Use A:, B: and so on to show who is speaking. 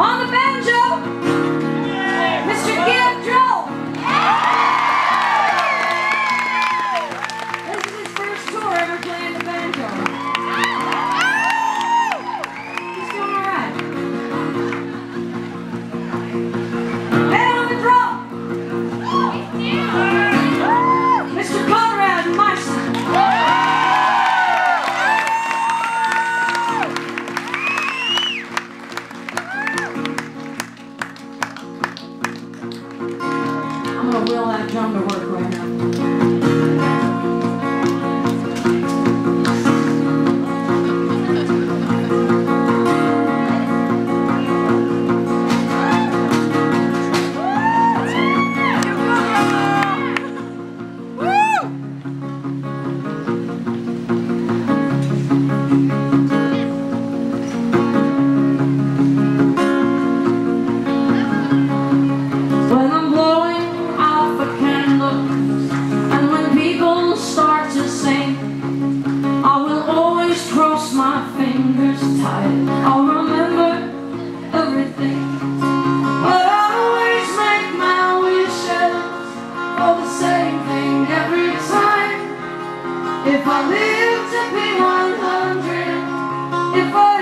A: On the banjo. I'm going to will that drum to work right now. I'll remember everything. But I always make my wishes the same thing every time. If I live to be 100 If I